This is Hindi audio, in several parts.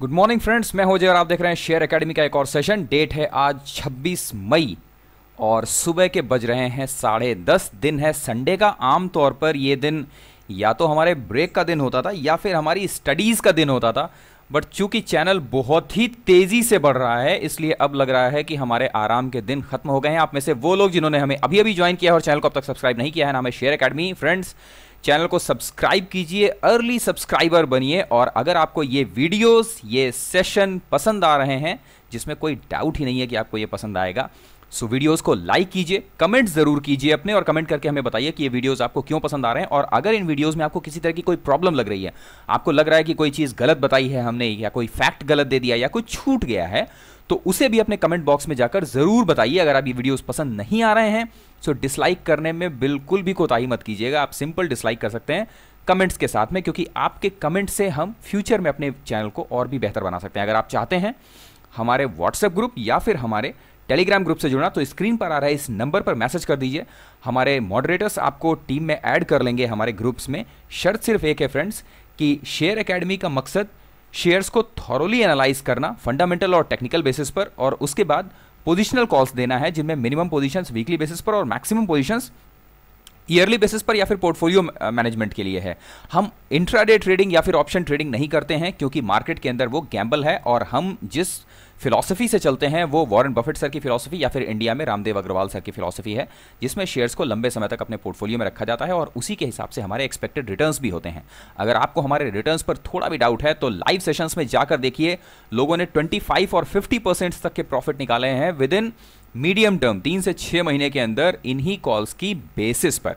गुड मॉर्निंग फ्रेंड्स मैं हो जाए और आप देख रहे हैं शेयर एकेडमी का एक और सेशन डेट है आज 26 मई और सुबह के बज रहे हैं साढ़े दस. दिन है संडे का. आम तौर पर ये दिन या तो हमारे ब्रेक का दिन होता था या फिर हमारी स्टडीज़ का दिन होता था. बट चूँकि चैनल बहुत ही तेज़ी से बढ़ रहा है, इसलिए अब लग रहा है कि हमारे आराम के दिन खत्म हो गए हैं। आप में से वो लोग जिन्होंने हमें अभी अभी ज्वाइन किया है और चैनल को अब तक सब्सक्राइब नहीं किया है, नाम है शेयर अकेडमी फ्रेंड्स चैनल को सब्सक्राइब कीजिए अर्ली सब्सक्राइबर बनिए और अगर आपको ये वीडियोस ये सेशन पसंद आ रहे हैं, जिसमें कोई डाउट ही नहीं है कि आपको ये पसंद आएगा सो वीडियोस को लाइक कीजिए कमेंट ज़रूर कीजिए अपने और कमेंट करके हमें बताइए कि ये वीडियोस आपको क्यों पसंद आ रहे हैं। और अगर इन वीडियोस में आपको किसी तरह की कोई प्रॉब्लम लग रही है, आपको लग रहा है कि कोई चीज़ गलत बताई है हमने या कोई फैक्ट गलत दे दिया या कोई छूट गया है तो उसे भी अपने कमेंट बॉक्स में जाकर ज़रूर बताइए अगर आप ये वीडियोस पसंद नहीं आ रहे हैं। सो डिसलाइक करने में बिल्कुल भी कोताही मत कीजिएगा। आप सिंपल डिसलाइक कर सकते हैं कमेंट्स के साथ में, क्योंकि आपके कमेंट से हम फ्यूचर में अपने चैनल को और भी बेहतर बना सकते हैं। अगर आप चाहते हैं हमारे व्हाट्सएप ग्रुप या फिर हमारे टेलीग्राम ग्रुप से जुड़ना तो स्क्रीन पर आ रहा है इस नंबर पर मैसेज कर दीजिए। हमारे मॉडरेटर्स आपको टीम में ऐड कर लेंगे हमारे ग्रुप्स में। शर्त सिर्फ़ एक है फ्रेंड्स, कि शेयर एकेडमी का मकसद शेयर्स को थॉरोली एनालाइज करना फंडामेंटल और टेक्निकल बेसिस पर, और उसके बाद पोजिशनल कॉल्स देना है, जिनमें मिनिमम पोजिशंस वीकली बेसिस पर, और मैक्सिमम पोजिशंस ईयरली बेसिस पर या फिर पोर्टफोलियो मैनेजमेंट के लिए है। हम इंट्राडे ट्रेडिंग या फिर ऑप्शन ट्रेडिंग नहीं करते हैं, क्योंकि मार्केट के अंदर वो गैम्बल है, और हम जिस फिलॉसफी से चलते हैं, वो वॉरेन बफेट सर की फिलॉसफी या फिर इंडिया में रामदेव अग्रवाल सर की फिलॉसफी है, जिसमें शेयर्स को लंबे समय तक अपने पोर्टफोलियो में रखा जाता है और उसी के हिसाब से हमारे एक्सपेक्टेड रिटर्न्स भी होते हैं। अगर आपको हमारे रिटर्न्स पर थोड़ा भी डाउट है तो लाइव सेशंस में जाकर देखिए, लोगों ने 25 और 50 परसेंट तक के प्रॉफिट निकाले हैं विद इन मीडियम टर्म तीन से छह महीने के अंदर इन्हीं कॉल्स की बेसिस पर।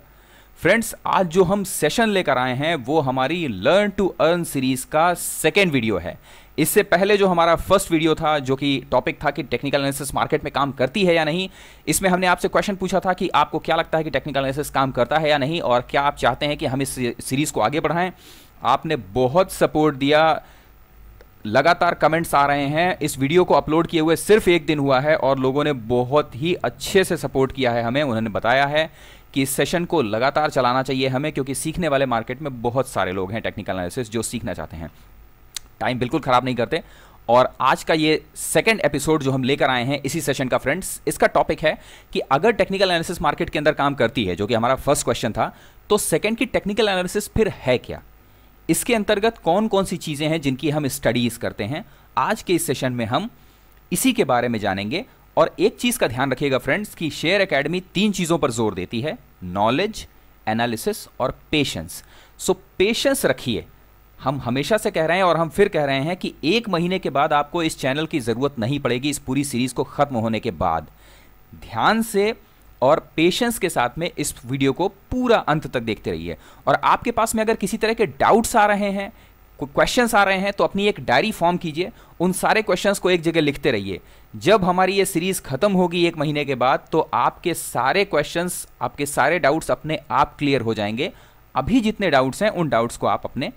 फ्रेंड्स आज जो हम सेशन लेकर आए हैं, वो हमारी लर्न टू अर्न सीरीज़ का सेकेंड वीडियो है। इससे पहले जो हमारा फ़र्स्ट वीडियो था, जो कि टॉपिक था कि टेक्निकल एनालिसिस मार्केट में काम करती है या नहीं, इसमें हमने आपसे क्वेश्चन पूछा था कि आपको क्या लगता है कि टेक्निकल एनालिसिस काम करता है या नहीं, और क्या आप चाहते हैं कि हम इस सीरीज़ को आगे बढ़ाएँ? आपने बहुत सपोर्ट दिया। लगातार कमेंट्स आ रहे हैं। इस वीडियो को अपलोड किए हुए सिर्फ़ एक दिन हुआ है, और लोगों ने बहुत ही अच्छे से सपोर्ट किया है हमें, उन्होंने बताया है। कि इस सेशन को लगातार चलाना चाहिए हमें, क्योंकि सीखने वाले मार्केट में बहुत सारे लोग हैं टेक्निकल एनालिसिस जो सीखना चाहते हैं। टाइम बिल्कुल ख़राब नहीं करते। और आज का ये सेकंड एपिसोड जो हम लेकर आए हैं इसी सेशन का फ्रेंड्स इसका टॉपिक है कि अगर टेक्निकल एनालिसिस मार्केट के अंदर काम करती है, जो कि हमारा फ़र्स्ट क्वेश्चन था तो सेकंड की टेक्निकल एनालिसिस फिर है क्या? इसके अंतर्गत कौन कौन सी चीज़ें हैं जिनकी हम स्टडीज़ करते हैं? आज के इस सेशन में हम इसी के बारे में जानेंगे। और एक चीज़ का ध्यान रखिएगा फ्रेंड्स कि शेयर एकेडमी तीन चीज़ों पर ज़ोर देती है नॉलेज एनालिसिस और पेशेंस सो पेशेंस रखिए। हम हमेशा से कह रहे हैं और हम फिर कह रहे हैं कि एक महीने के बाद आपको इस चैनल की ज़रूरत नहीं पड़ेगी, इस पूरी सीरीज़ को ख़त्म होने के बाद। ध्यान से और पेशेंस के साथ में इस वीडियो को पूरा अंत तक देखते रहिए। और आपके पास में अगर किसी तरह के डाउट्स आ रहे हैं क्वेश्चंस आ रहे हैं तो अपनी एक डायरी फॉर्म कीजिए। उन सारे क्वेश्चंस को एक जगह लिखते रहिए। जब हमारी ये सीरीज़ ख़त्म होगी एक महीने के बाद तो आपके सारे क्वेश्चंस आपके सारे डाउट्स अपने आप क्लियर हो जाएँगे। अभी जितने डाउट्स हैं, उन डाउट्स को आप अपने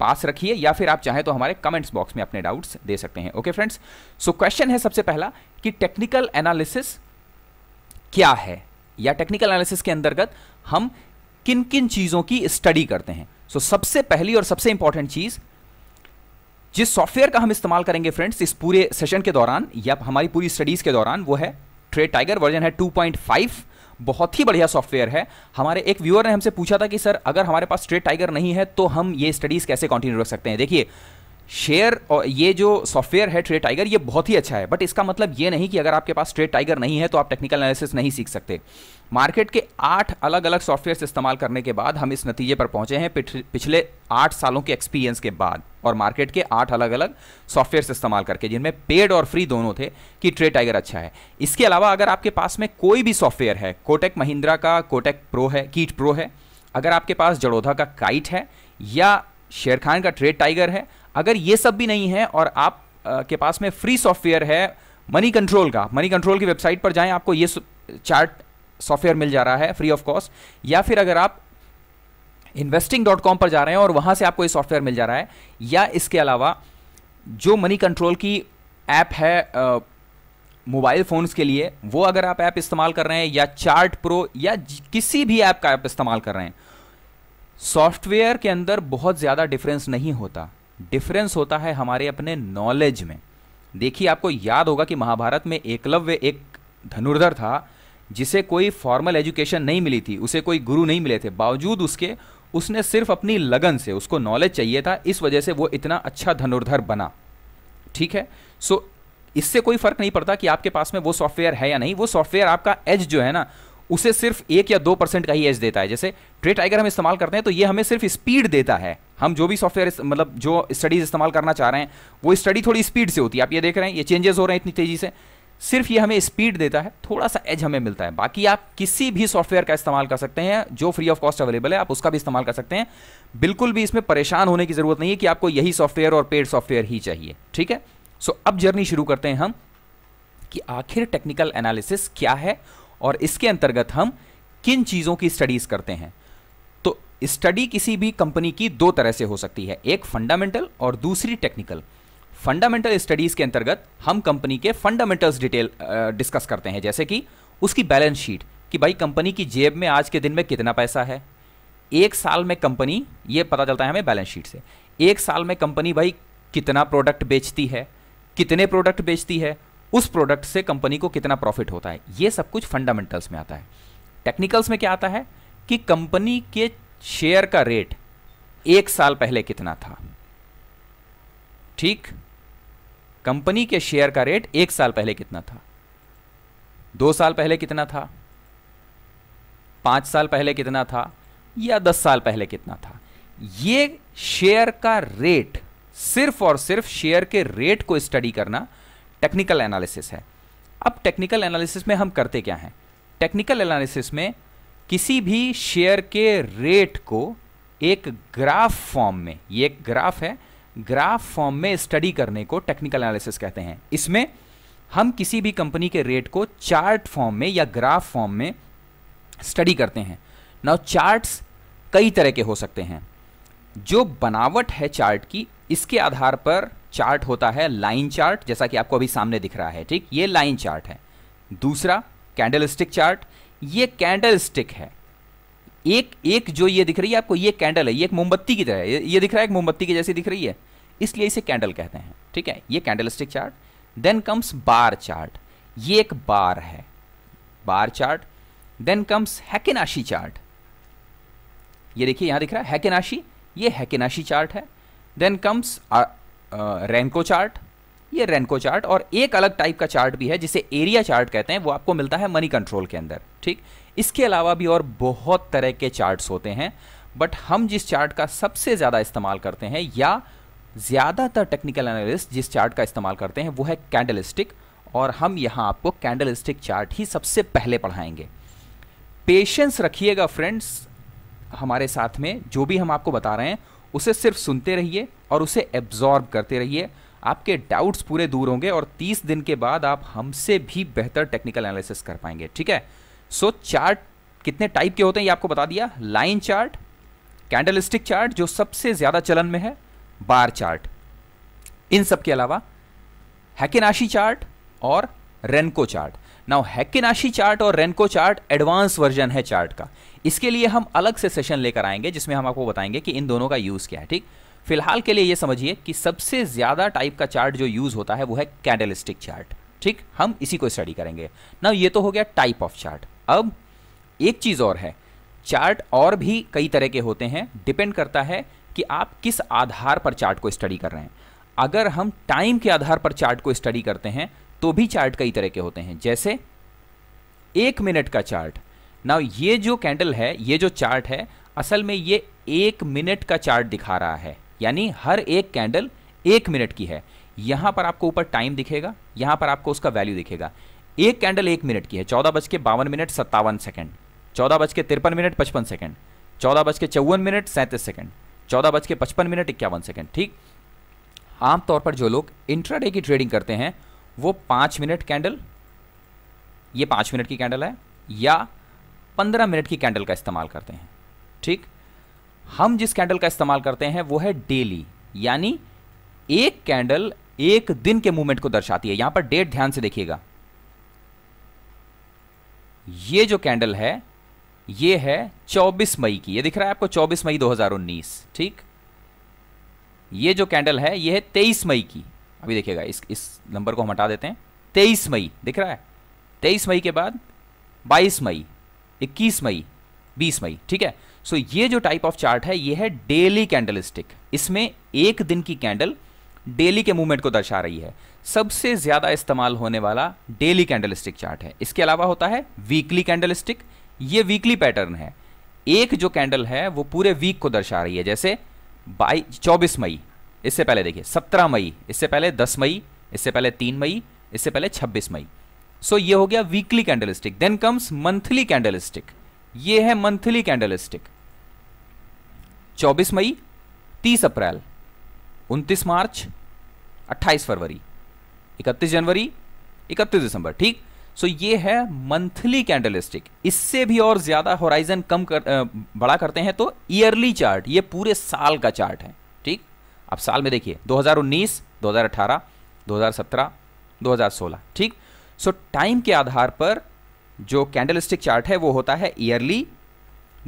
पास रखिए, या फिर आप चाहें तो हमारे कमेंट्स बॉक्स में अपने डाउट्स दे सकते हैं। ओके फ्रेंड्स सो क्वेश्चन है सबसे पहला कि टेक्निकल एनालिसिस क्या है? या टेक्निकल एनालिसिस के अंतर्गत हम किन किन चीज़ों की स्टडी करते हैं? सो so, सबसे पहली और सबसे इंपॉर्टेंट चीज़ जिस सॉफ्टवेयर का हम इस्तेमाल करेंगे फ्रेंड्स इस पूरे सेशन के दौरान या हमारी पूरी स्टडीज़ के दौरान वो है ट्रेड टाइगर वर्जन है 2.5 बहुत ही बढ़िया सॉफ्टवेयर है। हमारे एक व्यूअर ने हमसे पूछा था कि सर अगर हमारे पास ट्रेड टाइगर नहीं है तो हम ये स्टडीज़ कैसे कंटिन्यू रख सकते हैं? देखिए शेयर और ये जो सॉफ्टवेयर है ट्रेड टाइगर ये बहुत ही अच्छा है। बट इसका मतलब ये नहीं कि अगर आपके पास ट्रेड टाइगर नहीं है तो आप टेक्निकल एनालिसिस नहीं सीख सकते। मार्केट के आठ अलग अलग सॉफ्टवेयर इस्तेमाल करने के बाद हम इस नतीजे पर पहुँचे हैं पिछले आठ सालों के एक्सपीरियंस के बाद। और मार्केट के आठ अलग अलग सॉफ्टवेयर इस्तेमाल करके, जिनमें पेड और फ्री दोनों थे, कि ट्रेड टाइगर अच्छा है। इसके अलावा अगर आपके पास में कोई भी सॉफ्टवेयर है कोटेक महिंद्रा का कोटेक प्रो है कीट प्रो है, अगर आपके पास जड़ोधा का काइट है, या शेर खान का ट्रेड टाइगर है अगर ये सब भी नहीं है और आप आ, के पास में फ्री सॉफ्टवेयर है मनी कंट्रोल का मनी कंट्रोल की वेबसाइट पर जाएँ आपको ये चार्ट सॉफ्टवेयर मिल जा रहा है फ्री ऑफ़ कॉस्ट या फिर अगर आप इन्वेस्टिंग डॉट कॉम पर जा रहे हैं और वहाँ से आपको ये सॉफ्टवेयर मिल जा रहा है या इसके अलावा जो मनी कंट्रोल की ऐप है मोबाइल फ़ोन्स के लिए वो अगर आप ऐप इस्तेमाल कर रहे हैं या चार्ट प्रो या किसी भी ऐप का ऐप इस्तेमाल कर रहे हैं सॉफ्टवेयर के अंदर बहुत ज़्यादा डिफरेंस नहीं होता। डिफरेंस होता है हमारे अपने नॉलेज में। देखिए, आपको याद होगा कि महाभारत में एकलव्य एक धनुर्धर था, जिसे कोई फॉर्मल एजुकेशन नहीं मिली थी, उसे कोई गुरु नहीं मिले थे। बावजूद उसके, उसने सिर्फ़ अपनी लगन से, उसको नॉलेज चाहिए था, इस वजह से वो इतना अच्छा धनुर्धर बना। ठीक है? सो इससे कोई फ़र्क नहीं पड़ता कि आपके पास में वो सॉफ्टवेयर है या नहीं। वो सॉफ्टवेयर आपका एज जो है ना उसे सिर्फ़ एक या दो परसेंट का ही एज देता है। जैसे ट्रे टाइगर हम इस्तेमाल करते हैं तो ये हमें सिर्फ़ स्पीड देता है। हम जो भी सॉफ्टवेयर मतलब जो स्टडीज़ इस्तेमाल करना चाह रहे हैं, वो स्टडी थोड़ी स्पीड से होती है। आप ये देख रहे हैं, ये चेंजेस हो रहे हैं इतनी तेज़ी से। सिर्फ़ ये हमें स्पीड देता है थोड़ा सा एज हमें मिलता है। बाकी आप किसी भी सॉफ्टवेयर का इस्तेमाल कर सकते हैं, जो फ्री ऑफ़ कॉस्ट अवेलेबल है, आप उसका भी इस्तेमाल कर सकते हैं। बिल्कुल भी इसमें परेशान होने की ज़रूरत नहीं है कि आपको यही सॉफ्टवेयर और पेड सॉफ्टवेयर ही चाहिए, ठीक है? सो, अब जर्नी शुरू करते हैं हम कि आखिर टेक्निकल एनालिसिस क्या है और इसके अंतर्गत हम किन चीज़ों की स्टडीज़ करते हैं? तो स्टडी किसी भी कंपनी की दो तरह से हो सकती है, एक फंडामेंटल और दूसरी टेक्निकल फंडामेंटल स्टडीज़ के अंतर्गत हम कंपनी के फंडामेंटल्स डिटेल डिस्कस करते हैं, जैसे कि उसकी बैलेंस शीट कि भाई कंपनी की जेब में आज के दिन में कितना पैसा है? एक साल में कंपनी ये पता चलता है हमें बैलेंस शीट से, एक साल में कंपनी भाई कितना प्रोडक्ट बेचती है? कितने प्रोडक्ट बेचती है? उस प्रोडक्ट से कंपनी को कितना प्रॉफिट होता है? ये सब कुछ फंडामेंटल्स में आता है। टेक्निकल्स में क्या आता है? कि कंपनी के शेयर का रेट एक साल पहले कितना था। ठीक? कंपनी के शेयर का रेट एक साल पहले कितना था? दो साल पहले कितना था? पाँच साल पहले कितना था? या दस साल पहले कितना था? ये शेयर का रेट सिर्फ़ और सिर्फ़ शेयर के रेट को स्टडी करना टेक्निकल एनालिसिस है। अब टेक्निकल एनालिसिस में हम करते क्या हैं? टेक्निकल एनालिसिस में किसी भी शेयर के रेट को एक ग्राफ फॉर्म में, ये एक ग्राफ है ग्राफ फॉर्म में स्टडी करने को टेक्निकल एनालिसिस कहते हैं। इसमें हम किसी भी कंपनी के रेट को चार्ट फॉर्म में या ग्राफ फॉर्म में स्टडी करते हैं। नाउ चार्ट्स कई तरह के हो सकते हैं। जो बनावट है चार्ट की, इसके आधार पर चार्ट होता है लाइन चार्ट जैसा कि आपको अभी सामने दिख रहा है, ठीक? ये लाइन चार्ट है। दूसरा कैंडल स्टिक चार्ट ये कैंडल स्टिक है। एक एक जो ये दिख रही है आपको, ये कैंडल है, ये एक मोमबत्ती की तरह है। ये दिख रहा है एक मोमबत्ती की जैसी दिख रही है। इसलिए इसे कैंडल कहते हैं, ठीक है? ये candle stick chart then comes bar chart ये एक बार है। Bar chart then comes heikin ashi chart ये देखिए, यहाँ दिख रहा है हैकेनाशी ये हैकेनाशी चार्ट है। देन कम्स रेनको चार्ट ये रेनको चार्ट और एक अलग टाइप का चार्ट भी है, जिसे एरिया चार्ट कहते हैं, वो आपको मिलता है मनी कंट्रोल के अंदर, ठीक? इसके अलावा भी और बहुत तरह के चार्ट्स होते हैं बट हम जिस चार्ट का सबसे ज़्यादा इस्तेमाल करते हैं, या ज़्यादातर टेक्निकल एनालिस्ट जिस चार्ट का इस्तेमाल करते हैं, वो है कैंडल स्टिक और हम यहाँ आपको कैंडल स्टिक चार्ट ही सबसे पहले पढ़ाएँगे। पेशेंस रखिएगा फ्रेंड्स हमारे साथ में, जो भी हम आपको बता रहे हैं उसे सिर्फ़ सुनते रहिए और उसे एब्जॉर्ब करते रहिए। आपके डाउट्स पूरे दूर होंगे और 30 दिन के बाद आप हमसे भी बेहतर टेक्निकल एनालिसिस कर पाएँगे ठीक है? सो so, चार्ट कितने टाइप के होते हैं ये आपको बता दिया? लाइन चार्ट कैंडलस्टिक चार्ट जो सबसे ज़्यादा चलन में है बार चार्ट इन सब के अलावा हैकेनाशी चार्ट और renko chart now heikin ashi chart और रेनको चार्ट एडवांस वर्जन है चार्ट का। इसके लिए हम अलग से सेशन लेकर आएँगे, जिसमें हम आपको बताएँगे कि इन दोनों का यूज़ क्या है, ठीक? फ़िलहाल के लिए ये समझिए कि सबसे ज़्यादा टाइप का चार्ट जो यूज़ होता है, वो है कैंडलस्टिक चार्ट ठीक? हम इसी को स्टडी करेंगे। ना ये तो हो गया टाइप ऑफ़ चार्ट अब, एक चीज़ और है। चार्ट और भी कई तरह के होते हैं। डिपेंड करता है कि आप किस आधार पर चार्ट को स्टडी कर रहे हैं। अगर हम टाइम के आधार पर चार्ट को स्टडी करते हैं तो भी चार्ट कई तरह के होते हैं। जैसे, एक मिनट का चार्ट ना ये जो कैंडल है, ये जो चार्ट है, असल में ये एक मिनट का चार्ट दिखा रहा है। यानी हर एक कैंडल एक मिनट की है। यहाँ पर आपको ऊपर टाइम दिखेगा, यहाँ पर आपको उसका वैल्यू दिखेगा। एक कैंडल एक मिनट की है। चौदह बज के बावन मिनट सत्तावन सेकंड चौदह बज के तिरपन मिनट पचपन सेकंड चौदह बज के चौवन मिनट सैंतीस सेकंड चौदह बज के पचपन मिनट इक्यावन सेकंड ठीक? आमतौर पर जो लोग इंट्राडे की ट्रेडिंग करते हैं वो पाँच मिनट कैंडल ये पाँच मिनट की कैंडल है, या पंद्रह मिनट की कैंडल का इस्तेमाल करते हैं, ठीक? हम जिस कैंडल का इस्तेमाल करते हैं, वो है डेली यानी एक कैंडल एक दिन के मूवमेंट को दर्शाती है। यहाँ पर डेट ध्यान से देखिएगा। ये जो कैंडल है, ये है 24 मई की, ये दिख रहा है आपको 24 मई 2019 ठीक? ये जो कैंडल है, ये है तेईस मई की अभी देखिएगा इस इस नंबर को हम हटा देते हैं। तेईस मई दिख रहा है? तेईस मई के बाद बाईस मई इक्कीस मई बीस मई ठीक है? सो so, ये जो टाइप ऑफ़ चार्ट है ये है डेली कैंडल इसमें एक दिन की कैंडल डेली के मूवमेंट को दर्शा रही है। सबसे ज़्यादा इस्तेमाल होने वाला डेली कैंडलस्टिक चार्ट है। इसके अलावा होता है वीकली कैंडलस्टिक ये वीकली पैटर्न है। एक जो कैंडल है वो पूरे वीक को दर्शा रही है। जैसे बाई चौबीस मई इससे पहले देखिए सत्रह मई इससे पहले दस मई इससे पहले तीन मई इससे पहले छब्बीस मई। सो so, ये हो गया weekly candlestick then comes monthly candlestick ये है मंथली कैंडलस्टिक 24 मई 30 अप्रैल 29 मार्च 28 फरवरी 31 जनवरी 31 दिसंबर ठीक? सो so, ये है मंथली कैंडलस्टिक इससे भी और ज़्यादा होराइजन कम कर बड़ा करते हैं तो ईयरली चार्ट ये पूरे साल का चार्ट है। अब साल में देखिए 2019 2018 2017 2016 ठीक? सो टाइम के आधार पर जो कैंडलस्टिक चार्ट है, वो होता है yearly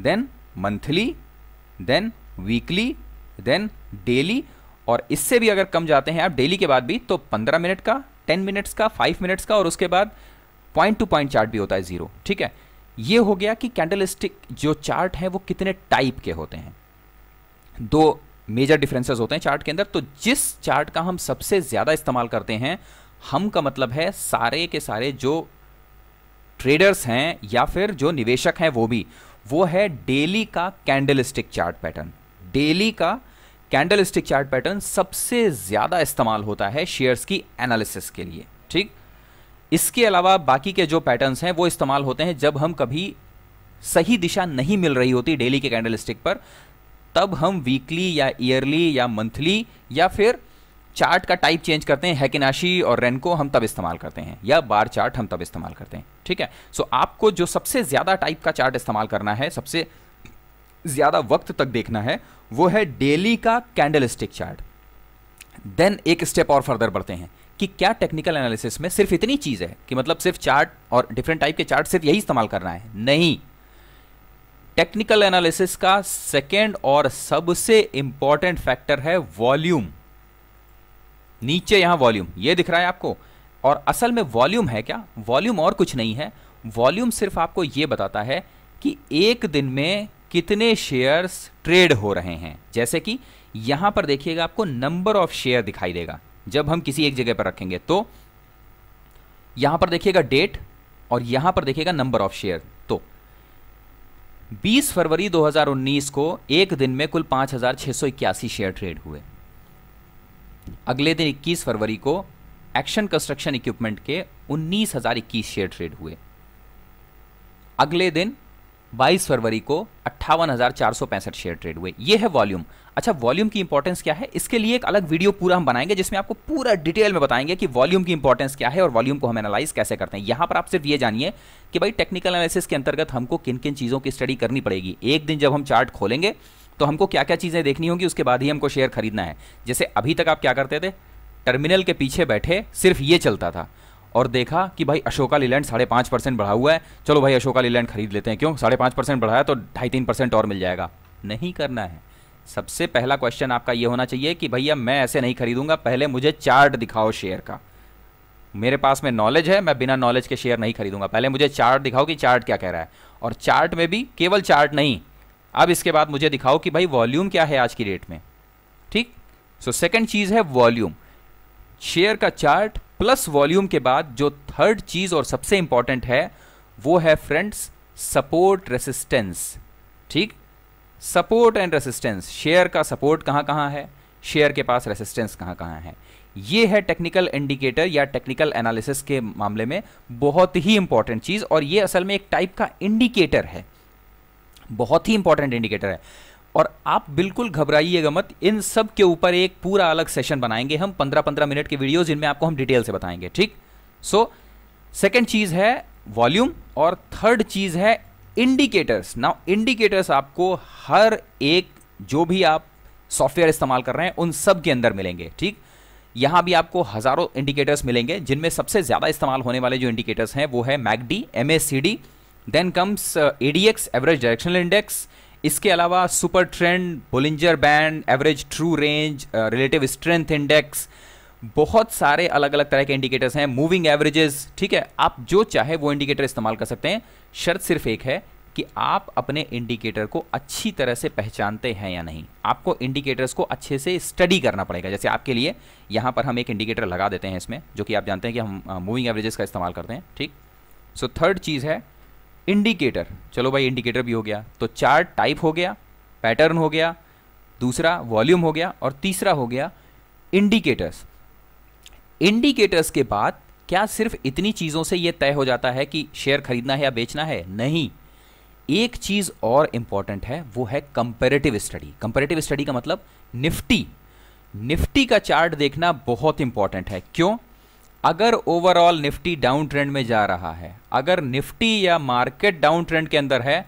then monthly then weekly then daily और इससे भी अगर कम जाते हैं आप डेली के बाद भी तो 15 मिनट का 10 मिनट्स का 5 मिनट्स का, और उसके बाद पॉइंट टू पॉइंट चार्ट भी होता है ज़ीरो ठीक है? ये हो गया कि कैंडलस्टिक जो चार्ट है, वो कितने टाइप के होते हैं? दो मेजर डिफरेंसेस होते हैं चार्ट के अंदर तो जिस चार्ट का हम सबसे ज़्यादा इस्तेमाल करते हैं, हम का मतलब है सारे के सारे जो ट्रेडर्स हैं या फिर जो निवेशक हैं वो भी, वो है डेली का कैंडलस्टिक चार्ट पैटर्न डेली का कैंडलस्टिक चार्ट पैटर्न सबसे ज़्यादा इस्तेमाल होता है शेयर्स की एनालिसिस के लिए, ठीक? इसके अलावा बाकी के जो पैटर्न्स हैं, वो इस्तेमाल होते हैं जब हम कभी सही दिशा नहीं मिल रही होती डेली के कैंडलस्टिक पर तब हम वीकली या ईयरली या मंथली या फिर चार्ट का टाइप चेंज करते हैं हैकिनाशी और रेनको हम तब इस्तेमाल करते हैं, या बार चार्ट हम तब इस्तेमाल करते हैं, ठीक है? सो आपको जो सबसे ज़्यादा टाइप का चार्ट इस्तेमाल करना है, सबसे ज़्यादा वक्त तक देखना है, वो है डेली का कैंडल स्टिक चार्ट देन एक स्टेप और फर्दर बढ़ते हैं कि क्या टेक्निकल एनालिसिस में सिर्फ़ इतनी चीज़ है कि मतलब सिर्फ़ चार्ट और डिफरेंट टाइप के चार्ट सिर्फ़ यही इस्तेमाल करना है? नहीं. टेक्निकल एनालिसिस का सेकेंड और सबसे इंपॉर्टेंट फैक्टर है वॉल्यूम। नीचे यहाँ वॉल्यूम, ये दिख रहा है आपको। और असल में वॉल्यूम है क्या? वॉल्यूम और कुछ नहीं है। वॉल्यूम सिर्फ़ आपको यह बताता है कि एक दिन में कितने शेयर्स ट्रेड हो रहे हैं। जैसे कि यहाँ पर देखिएगा आपको नंबर ऑफ़ शेयर दिखाई देगा, जब हम किसी एक जगह पर रखेंगे। तो यहाँ पर देखिएगा डेट और यहाँ पर देखिएगा नंबर ऑफ़ शेयर। 20 फरवरी 2019 को एक दिन में कुल पाँच शेयर ट्रेड हुए। अगले दिन 21 फरवरी को एक्शन कंस्ट्रक्शन इक्विपमेंट के उन्नीस हज़ार इक्कीस शेयर ट्रेड हुए। अगले दिन 22 फरवरी को अट्ठावन शेयर ट्रेड हुए। यह है वॉल्यूम अच्छा वॉल्यूम की इंपॉर्टेंस क्या है? इसके लिए एक अलग वीडियो पूरा हम बनाएँगे, जिसमें आपको पूरा डिटेल में बताएँगे कि वॉल्यूम की इंपॉर्टेंस क्या है और वॉल्यूम को हम एनालाइज कैसे करते हैं। यहाँ पर आप सिर्फ़ ये जानिए कि भाई टेक्निकल एनालिसिस के अंतर्गत हमको किन किन चीज़ों की स्टडी करनी पड़ेगी। एक दिन जब हम चार्ट खोलेंगे तो हमको क्या क्या चीज़ें देखनी होंगी, उसके बाद ही हमको शेयर खरीदना है। जैसे अभी तक आप क्या करते थे? टर्मिनल के पीछे बैठे, सिर्फ़ ये चलता था और देखा कि भाई अशोका लीलैंड साढ़े पाँच परसेंट बढ़ा हुआ है। चलो भाई अशोका लीलैंड खरीद लेते हैं। क्यों? साढ़े पाँच परसेंट बढ़ाया तो ढाई तीन परसेंट और मिल जाएगा। नहीं करना है। सबसे पहला क्वेश्चन आपका ये होना चाहिए कि भैया मैं ऐसे नहीं खरीदूँगा, पहले मुझे चार्ट दिखाओ शेयर का। मेरे पास में नॉलेज है, मैं बिना नॉलेज के शेयर नहीं खरीदूँगा। पहले मुझे चार्ट दिखाओ कि चार्ट क्या कह रहा है। और चार्ट में भी केवल चार्ट नहीं, अब इसके बाद मुझे दिखाओ कि भाई वॉल्यूम क्या है आज की डेट में। ठीक? सो सेकंड चीज़ है वॉल्यूम शेयर का चार्ट प्लस वॉल्यूम के बाद जो थर्ड चीज़ और सबसे इंपॉर्टेंट है, वो है फ्रेंड्स सपोर्ट रेसिस्टेंस ठीक? Support and resistance. शेयर का सपोर्ट कहाँ कहाँ है? शेयर के पास रेसिस्टेंस कहाँ कहाँ है? ये है टेक्निकल इंडिकेटर या टेक्निकल एनालिसिस के मामले में बहुत ही इंपॉर्टेंट चीज़ और ये असल में एक टाइप का इंडिकेटर है। बहुत ही इंपॉर्टेंट इंडिकेटर है। और आप बिल्कुल घबराइएगा मत, इन सब के ऊपर एक पूरा अलग सेशन बनाएँगे हम पंद्रह पंद्रह मिनट के वीडियोज़ जिनमें आपको हम डिटेल से बताएँगे, ठीक? सो सेकेंड चीज़ है वॉल्यूम और थर्ड चीज़ है इंडिकेटर्स नाउ इंडिकेटर्स आपको हर एक जो भी आप सॉफ्टवेयर इस्तेमाल कर रहे हैं, उन सब के अंदर मिलेंगे, ठीक? यहाँ भी आपको हज़ारों इंडिकेटर्स मिलेंगे, जिनमें सबसे ज़्यादा इस्तेमाल होने वाले जो इंडिकेटर्स हैं, वो है MACD MSCD then comes ADX average directional index इसके अलावा super trend Bollinger band average true range relative strength index बहुत सारे अलग अलग तरह के इंडिकेटर्स हैं मूविंग एवरेजेस ठीक है? आप जो चाहे वो इंडिकेटर इस्तेमाल कर सकते हैं। शर्त सिर्फ़ एक है कि आप अपने इंडिकेटर को अच्छी तरह से पहचानते हैं या नहीं। आपको इंडिकेटर्स को अच्छे से स्टडी करना पड़ेगा। जैसे आपके लिए यहाँ पर हम एक इंडिकेटर लगा देते हैं इसमें, जो कि आप जानते हैं कि हम मूविंग एवरेजेस का इस्तेमाल करते हैं, ठीक? सो थर्ड चीज़ है इंडिकेटर चलो भाई इंडिकेटर भी हो गया। तो चार्ट टाइप हो गया पैटर्न हो गया, दूसरा वॉल्यूम हो गया और तीसरा हो गया इंडिकेटर्स इंडिकेटर्स के बाद क्या सिर्फ़ इतनी चीज़ों से यह तय हो जाता है कि शेयर खरीदना है या बेचना है? नहीं। एक चीज़ और इंपॉर्टेंट है, वो है कंपेरेटिव स्टडी कंपेरेटिव स्टडी का मतलब निफ्टी। निफ्टी का चार्ट देखना बहुत इंपॉर्टेंट है। क्यों? अगर ओवरऑल निफ्टी डाउन ट्रेंड में जा रहा है, अगर निफ्टी या मार्केट डाउन ट्रेंड के अंदर है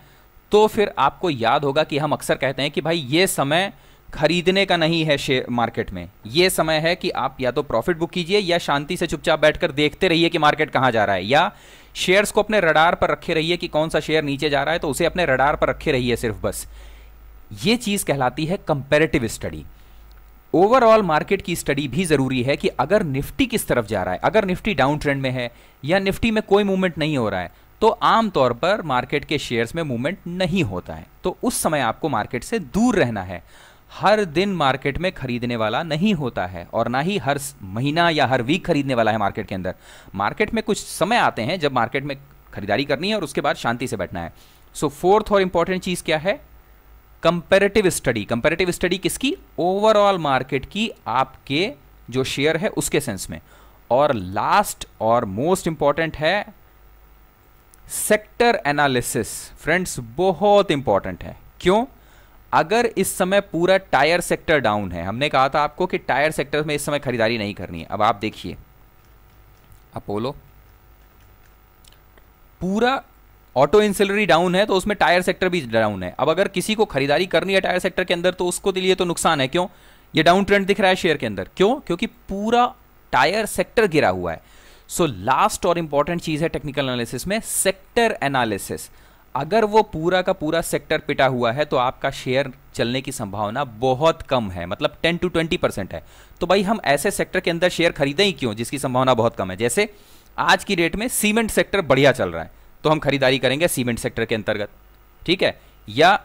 तो फिर आपको याद होगा कि हम अक्सर कहते हैं कि भाई ये समय खरीदने का नहीं है शेयर मार्केट में। ये समय है कि आप या तो प्रॉफिट बुक कीजिए या शांति से चुपचाप बैठकर देखते रहिए कि मार्केट कहाँ जा रहा है, या शेयर्स को अपने रडार पर रखे रहिए कि कौन सा शेयर नीचे जा रहा है तो उसे अपने रडार पर रखे रहिए सिर्फ़ बस। ये चीज़ कहलाती है कंपेरेटिव स्टडी ओवरऑल मार्केट की स्टडी भी ज़रूरी है कि अगर निफ्टी किस तरफ़ जा रहा है, अगर निफ्टी डाउन ट्रेंड में है या निफ्टी में कोई मूवमेंट नहीं हो रहा है तो आमतौर पर मार्केट के शेयर्स में मूवमेंट नहीं होता है। तो उस समय आपको मार्केट से दूर रहना है। हर दिन मार्केट में खरीदने वाला नहीं होता है और ना ही हर महीना या हर वीक खरीदने वाला है मार्केट के अंदर। मार्केट में कुछ समय आते हैं जब मार्केट में खरीदारी करनी है और उसके बाद शांति से बैठना है। सो फोर्थ और इंपॉर्टेंट चीज़ क्या है? कंपेरेटिव स्टडी कंपेरेटिव स्टडी किसकी? ओवरऑल मार्केट की आपके जो शेयर है उसके सेंस में। और लास्ट और मोस्ट इंपॉर्टेंट है सेक्टर एनालिसिस फ्रेंड्स बहुत इंपॉर्टेंट है। क्यों? अगर इस समय पूरा टायर सेक्टर डाउन है, हमने कहा था आपको कि टायर सेक्टर में इस समय खरीदारी नहीं करनी है। अब आप देखिए, अपोलो, पूरा ऑटो इंसिलरी डाउन है तो उसमें टायर सेक्टर भी डाउन है। अब अगर किसी को खरीदारी करनी है टायर सेक्टर के अंदर तो उसको लिए तो नुकसान है। क्यों? ये डाउन ट्रेंड दिख रहा है शेयर के अंदर। क्यों? क्योंकि पूरा टायर सेक्टर गिरा हुआ है। सो लास्ट और इंपॉर्टेंट चीज़ है टेक्निकल एनालिसिस में, सेक्टर एनालिसिस। अगर वो पूरा का पूरा सेक्टर पिटा हुआ है तो आपका शेयर चलने की संभावना बहुत कम है मतलब 10 टू 20 परसेंट है। तो भाई हम ऐसे सेक्टर के अंदर शेयर खरीदें ही क्यों, जिसकी संभावना बहुत कम है? जैसे आज की डेट में सीमेंट सेक्टर बढ़िया चल रहा है तो हम खरीदारी करेंगे सीमेंट सेक्टर के अंतर्गत, ठीक है? या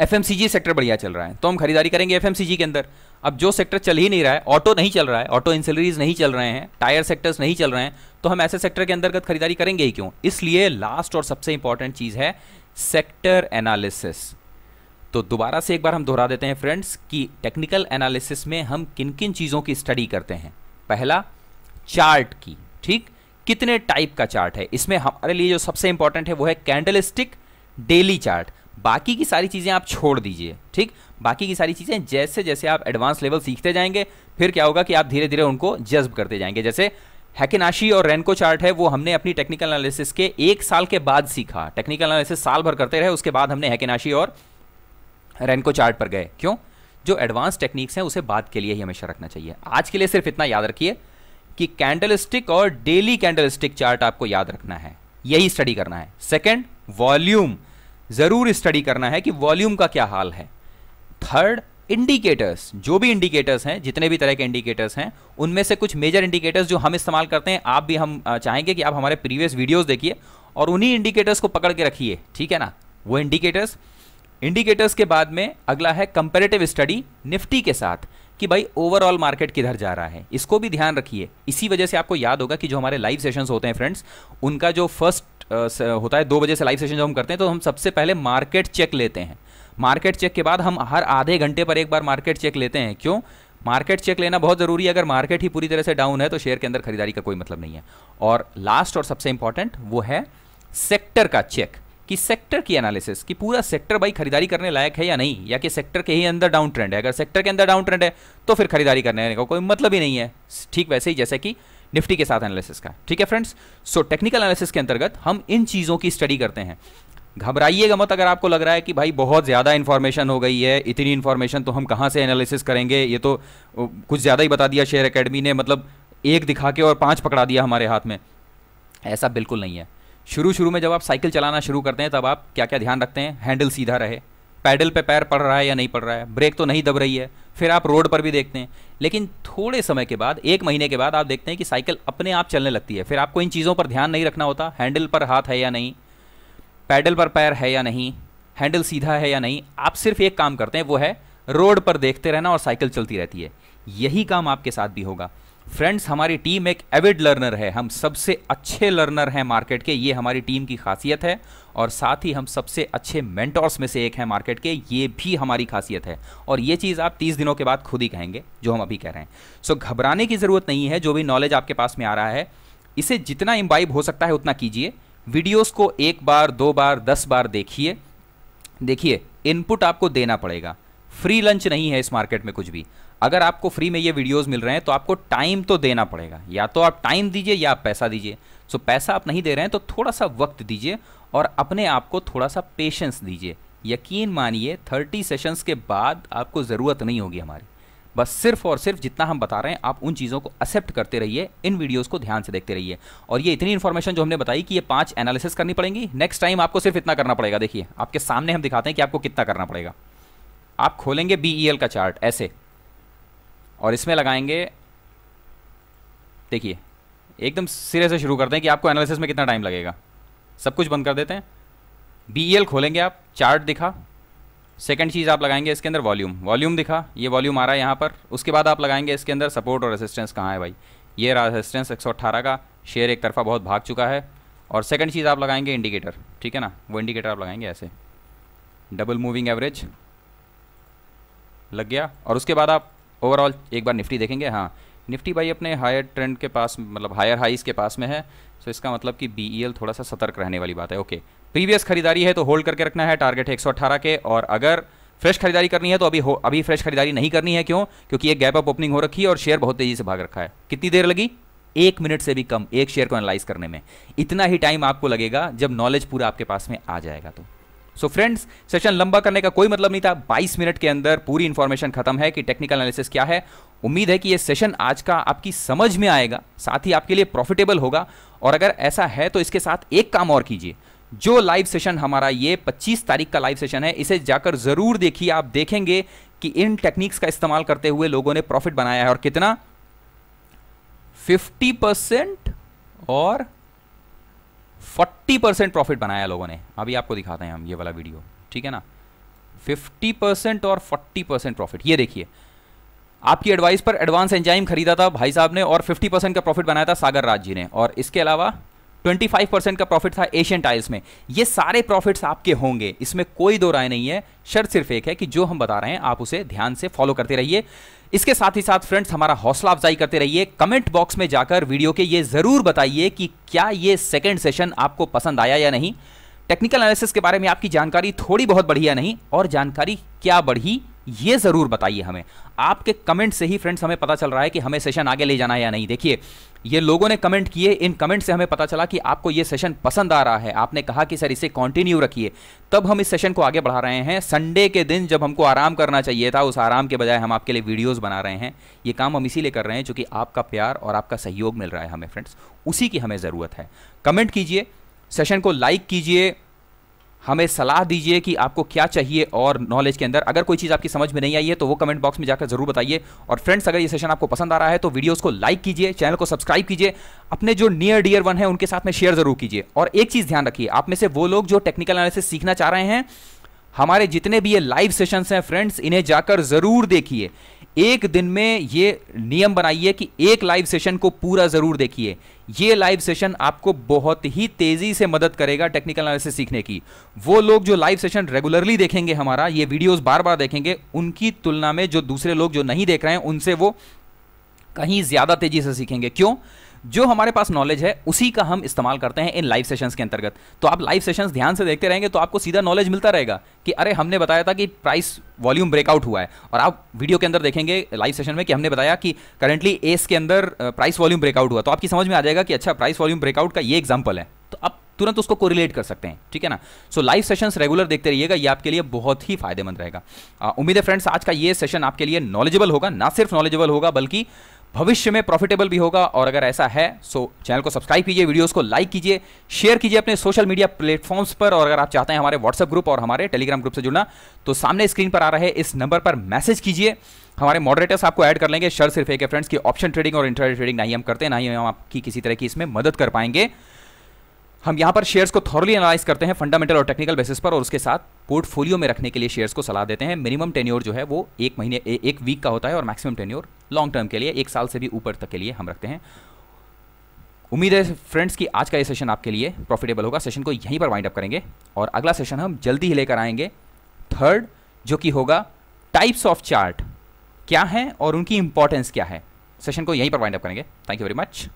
एफएमसीजी सेक्टर बढ़िया चल रहा है तो हम खरीदारी करेंगे एफएमसीजी के अंदर। अब जो सेक्टर चल ही नहीं रहा है, ऑटो नहीं चल रहा है, ऑटो इंसलरीज नहीं चल रहे हैं, टायर सेक्टर्स नहीं चल रहे हैं तो हम ऐसे सेक्टर के अंतर्गत खरीदारी करेंगे ही क्यों? इसलिए लास्ट और सबसे इंपॉर्टेंट चीज़ है सेक्टर एनालिसिस तो दोबारा से एक बार हम दोहरा देते हैं फ्रेंड्स कि टेक्निकल एनालिसिस में हम किन किन चीज़ों की स्टडी करते हैं। पहला चार्ट की, ठीक? कितने टाइप का चार्ट है? इसमें हमारे लिए जो सबसे इंपॉर्टेंट है वो है कैंडलस्टिक डेली चार्ट बाकी की सारी चीज़ें आप छोड़ दीजिए, ठीक? बाकी की सारी चीज़ें जैसे जैसे आप एडवांस लेवल सीखते जाएँगे, फिर क्या होगा कि आप धीरे धीरे उनको जज्ब करते जाएँगे। जैसे हैकेनाशी और रेनको चार्ट है, वो हमने अपनी टेक्निकल एनालिसिस के एक साल के बाद सीखा। टेक्निकल एनालिसिस साल भर करते रहे, उसके बाद हमने हैकेनाशी और रेनको चार्ट पर गए। क्यों? जो एडवांस टेक्निक्स हैं, उसे बाद के लिए ही हमेशा रखना चाहिए। आज के लिए सिर्फ़ इतना याद रखिए कि कैंडलस्टिक और डेली कैंडलस्टिक चार्ट आपको याद रखना है। यही स्टडी करना है। सेकेंड वॉल्यूम ज़रूर स्टडी करना है कि वॉल्यूम का क्या हाल है। थर्ड इंडिकेटर्स जो भी इंडिकेटर्स हैं, जितने भी तरह के इंडिकेटर्स हैं, उनमें से कुछ मेजर इंडिकेटर्स जो हम इस्तेमाल करते हैं, आप भी हम चाहेंगे कि आप हमारे प्रीवियस वीडियोस देखिए और उन्हीं इंडिकेटर्स को पकड़ के रखिए, ठीक है ना? वो इंडिकेटर्स इंडिकेटर्स के बाद में अगला है कंपेरेटिव स्टडी निफ्टी के साथ, कि भाई ओवरऑल मार्केट किधर जा रहा है। इसको भी ध्यान रखिए। इसी वजह से आपको याद होगा कि जो हमारे लाइव सेशंस होते हैं फ्रेंड्स उनका जो फ़र्स्ट होता है, दो बजे से लाइव सेशन जो हम करते हैं तो हम सबसे पहले मार्केट चेक लेते हैं। मार्केट चेक के बाद हम हर आधे घंटे पर एक बार मार्केट चेक लेते हैं। क्यों? मार्केट चेक लेना बहुत ज़रूरी है। अगर मार्केट ही पूरी तरह से डाउन है तो शेयर के अंदर खरीदारी का कोई मतलब नहीं है। और लास्ट और सबसे इंपॉर्टेंट वो है सेक्टर का चेक कि सेक्टर की एनालिसिस कि पूरा सेक्टर भाई खरीदारी करने लायक है या नहीं, या कि सेक्टर के ही अंदर डाउन ट्रेंड है। अगर सेक्टर के अंदर डाउन ट्रेंड है तो फिर खरीदारी करने का कोई मतलब ही नहीं है। ठीक वैसे ही, जैसे कि निफ्टी के साथ एनालिसिस का। ठीक है फ्रेंड्स सो टेक्निकल एनालिसिस के अंतर्गत हम इन चीज़ों की स्टडी करते हैं। घबराइएगा मत अगर आपको लग रहा है कि भाई बहुत ज़्यादा इन्फॉर्मेशन हो गई है, इतनी इन्फॉर्मेशन तो हम कहाँ से एनालिसिस करेंगे? ये तो कुछ ज़्यादा ही बता दिया शेयर अकेडमी ने मतलब एक दिखा के और पाँच पकड़ा दिया हमारे हाथ में। ऐसा बिल्कुल नहीं है। शुरू शुरू में जब आप साइकिल चलाना शुरू करते हैं, तब आप क्या क्या ध्यान रखते हैं? हैंडल सीधा रहे। पैडल पे पैर पड़ रहा है या नहीं पड़ रहा है? ब्रेक तो नहीं दब रही है। फिर आप रोड पर भी देखते हैं। लेकिन थोड़े समय के बाद, एक महीने के बाद आप देखते हैं कि साइकिल अपने आप चलने लगती है। फिर आपको इन चीज़ों पर ध्यान नहीं रखना होता। हैंडल पर हाथ है या नहीं? पैडल पर पैर है या नहीं? हैंडल सीधा है या नहीं? आप सिर्फ़ एक काम करते हैं, वो है रोड पर देखते रहना और साइकिल चलती रहती है। यही काम आपके साथ भी होगा। फ्रेंड्स हमारी टीम एक एविड लर्नर है। हम सबसे अच्छे लर्नर हैं मार्केट के। ये हमारी टीम की खासियत है। और साथ ही हम सबसे अच्छे मेंटर्स में से एक हैं मार्केट के। ये भी हमारी खासियत है। और ये चीज़ आप तीस दिनों के बाद खुद ही कहेंगे, जो हम अभी कह रहे हैं। सो घबराने की ज़रूरत नहीं है। जो भी नॉलेज आपके पास में आ रहा है, इसे जितना इम्बाइब हो सकता है, उतना कीजिए। वीडियोज़ को एक बार, दो बार, दस बार देखिए। देखिए इनपुट आपको देना पड़ेगा। फ्री लंच नहीं है इस मार्केट में कुछ भी। अगर आपको फ्री में ये वीडियोस मिल रहे हैं तो आपको टाइम तो देना पड़ेगा। या तो आप टाइम दीजिए या आप पैसा दीजिए। सो पैसा आप नहीं दे रहे हैं तो थोड़ा सा वक्त दीजिए और अपने आप को थोड़ा सा पेशेंस दीजिए। यकीन मानिए थर्टी सेशंस के बाद आपको ज़रूरत नहीं होगी हमारी। बस सिर्फ़ और सिर्फ़ जितना हम बता रहे हैं, आप उन चीज़ों को एक्सेप्ट करते रहिए, इन वीडियोस को ध्यान से देखते रहिए। और ये इतनी इन्फॉर्मेशन जो हमने बताई कि ये पाँच एनालिसिस करनी पड़ेंगी नेक्स्ट टाइम आपको सिर्फ़ इतना करना पड़ेगा। देखिए, आपके सामने हम दिखाते हैं कि आपको कितना करना पड़ेगा। आप खोलेंगे BEL का चार्ट ऐसे। और इसमें लगाएँगे, देखिए, एकदम सिरे से शुरू करते हैं कि आपको एनालिसिस में कितना टाइम लगेगा। सब कुछ बंद कर देते हैं। BEL खोलेंगे आप चार्ट दिखा। सेकेंड चीज़ आप लगाएँगे इसके अंदर वॉल्यूम वॉल्यूम दिखा, ये वॉल्यूम आ रहा है यहाँ पर। उसके बाद आप लगाएँगे इसके अंदर सपोर्ट और रेसिस्टेंस कहाँ है भाई? ये रेसिस्टेंस एक का शेयर एक तरफा बहुत भाग चुका है। और सेकंड चीज़ आप लगाएँगे इंडिकेटर ठीक है ना? वो इंडिकेटर आप लगाएँगे ऐसे। डबल मूविंग एवरेज लग गया। और उसके बाद आप ओवरऑल एक बार निफ्टी देखेंगे। हाँ निफ्टी भाई अपने हायर ट्रेंड के पास मतलब हायर हाइस के पास में है। सो इसका मतलब कि बी e थोड़ा सा सतर्क रहने वाली बात है। ओके प्रीवियस खरीदारी है तो होल्ड करके रखना है टारगेट है 118 के। और अगर फ्रेश खरीदारी करनी है तो अभी हो, अभी फ्रेश खरीदारी नहीं करनी है। क्यों? क्योंकि एक गैप अप ओपनिंग हो रखी है और शेयर बहुत तेज़ी से भाग रखा है। कितनी देर लगी? एक मिनट से भी कम, एक शेयर को एनालाइज करने में। इतना ही टाइम आपको लगेगा जब नॉलेज पूरा आपके पास में आ जाएगा तो। सो फ्रेंड्स सेशन लंबा करने का कोई मतलब नहीं था। 22 मिनट के अंदर पूरी इंफॉर्मेशन खत्म है कि टेक्निकल एनालिसिस क्या है। उम्मीद है कि ये सेशन आज का आपकी समझ में आएगा, साथ ही आपके लिए प्रॉफिटेबल होगा। और अगर ऐसा है तो इसके साथ एक काम और कीजिए। जो लाइव सेशन हमारा, ये 25 तारीख का लाइव सेशन है, इसे जाकर ज़रूर देखिए। आप देखेंगे कि इन टेक्निक्स का इस्तेमाल करते हुए लोगों ने प्रॉफिट बनाया है। और कितना? 50 परसेंट और फोर्टी परसेंट प्रॉफिट बनाया लोगों ने। अभी आपको दिखाते हैं हम ये वाला वीडियो ठीक है ना? फिफ्टी परसेंट और फोर्टी परसेंट प्रॉफिट ये देखिए, आपकी एडवाइस पर एडवांस एंजाइम खरीदा था भाई साहब ने और 50 परसेंट का प्रॉफिट बनाया था सागर राज जी ने। और इसके अलावा 25 परसेंट का प्रॉफिट था एशियन टाइल्स में। ये सारे प्रॉफिट्स आपके होंगे। इसमें कोई दो राय नहीं है। शर्त सिर्फ़ एक है कि जो हम बता रहे हैं, आप उसे ध्यान से फॉलो करते रहिए। इसके साथ ही साथ फ्रेंड्स हमारा हौसला अफजाई करते रहिए। कमेंट बॉक्स में जाकर वीडियो के ये ज़रूर बताइए कि क्या ये सेकेंड सेशन आपको पसंद आया या नहीं। टेक्निकल एनालिसिस के बारे में आपकी जानकारी थोड़ी बहुत बढ़ी या नहीं? और जानकारी क्या बढ़ी? ये ज़रूर बताइए हमें। आपके कमेंट से ही फ्रेंड्स हमें पता चल रहा है कि हमें सेशन आगे ले जाना है या नहीं। देखिए, ये लोगों ने कमेंट किए, इन कमेंट से हमें पता चला कि आपको ये सेशन पसंद आ रहा है। आपने कहा कि, सर, इसे कंटिन्यू रखिए। तब हम इस सेशन को आगे बढ़ा रहे हैं। संडे के दिन जब हमको आराम करना चाहिए था, उस आराम के बजाय हम आपके लिए वीडियोस बना रहे हैं। ये काम हम इसीलिए कर रहे हैं क्योंकि आपका प्यार और आपका सहयोग मिल रहा है हमें फ्रेंड्स उसी की हमें ज़रूरत है। कमेंट कीजिए सेशन को लाइक कीजिए हमें सलाह दीजिए कि आपको क्या चाहिए और नॉलेज के अंदर। अगर कोई चीज़ आपकी समझ में नहीं आई है तो वो कमेंट बॉक्स में जाकर ज़रूर बताइए। और फ्रेंड्स अगर ये सेशन आपको पसंद आ रहा है तो वीडियोस को लाइक कीजिए चैनल को सब्सक्राइब कीजिए। अपने जो नियर डियर वन है, उनके साथ में शेयर ज़रूर कीजिए। और एक चीज़ ध्यान रखिए, आप में से वो लोग जो टेक्निकल एनालिसिस सीखना चाह रहे हैं हमारे जितने भी ये लाइव सेशंस हैं फ्रेंड्स इन्हें जाकर ज़रूर देखिए। एक दिन में ये नियम बनाइए कि एक लाइव सेशन को पूरा ज़रूर देखिए। ये लाइव सेशन आपको बहुत ही तेज़ी से मदद करेगा टेक्निकल एनालिसिस सीखने की। वो लोग जो लाइव सेशन रेगुलरली देखेंगे हमारा, ये वीडियोस बार बार देखेंगे, उनकी तुलना में जो दूसरे लोग जो नहीं देख रहे हैं, उनसे वो कहीं ज़्यादा तेज़ी से सीखेंगे। क्यों? जो हमारे पास नॉलेज है, उसी का हम इस्तेमाल करते हैं इन लाइव सेशंस के अंतर्गत। तो आप लाइव सेशंस ध्यान से देखते रहेंगे तो आपको सीधा नॉलेज मिलता रहेगा कि अरे, हमने बताया था कि प्राइस वॉल्यूम ब्रेकआउट हुआ है। और आप वीडियो के अंदर देखेंगे लाइव सेशन में कि हमने बताया कि करंटली एस के अंदर प्राइस वॉल्यूम ब्रेकआउट हुआ। तो आपकी समझ में आ जाएगा कि अच्छा प्राइस वॉल्यूम ब्रेकआउट का ये एग्ज़ाम्पल है। तो आप तुरंत उसको कोरिलेट कर सकते हैं, ठीक है ना? सो लाइव सेशंस रेगुलर देखते रहिएगा, ये आपके लिए बहुत ही फ़ायदेमंद रहेगा। उम्मीद है फ्रेंड्स आज का ये सेशन आपके लिए नॉलेजेबल होगा। ना सिर्फ़ नॉलेजेबल होगा, बल्कि भविष्य में प्रॉफिटेबल भी होगा और अगर ऐसा है सो चैनल को सब्सक्राइब कीजिए वीडियोस को लाइक कीजिए शेयर कीजिए अपने सोशल मीडिया प्लेटफॉर्म्स पर और अगर आप चाहते हैं हमारे व्हाट्सएप ग्रुप और हमारे टेलीग्राम ग्रुप से जुड़ना तो सामने स्क्रीन पर आ रहे इस नंबर पर मैसेज कीजिए। हमारे मॉडरेटर्स आपको ऐड कर लेंगे। शर सिर्फ़ एक फ्रेंड्स की ऑप्शन ट्रेडिंग और इंटरनेट ट्रेडिंग नहीं हम करते ना ही हम आपकी किसी तरह की इसमें मदद कर पाएँगे। हम यहाँ पर शेयर्स को थॉरली एनालाइज करते हैं फंडामेंटल और टेक्निकल बेसिस पर और उसके साथ पोर्टफोलियो में रखने के लिए शेयर्स को सलाह देते हैं। मिनिमम टेन्योर जो है वो एक महीने एक वीक का होता है और मैक्सिमम टेन्योर लॉन्ग टर्म के लिए, एक साल से भी ऊपर तक के लिए हम रखते हैं। उम्मीद है फ्रेंड्स कि आज का ये सेशन आपके लिए प्रॉफिटेबल होगा। सेशन को यहीं पर वाइंड अप करेंगे और अगला सेशन हम जल्दी ही लेकर आएँगे। थर्ड जो कि होगा टाइप्स ऑफ़ चार्ट क्या है और उनकी इंपॉर्टेंस क्या है? सेशन को यहीं पर वाइंड अप करेंगे। Thank you very much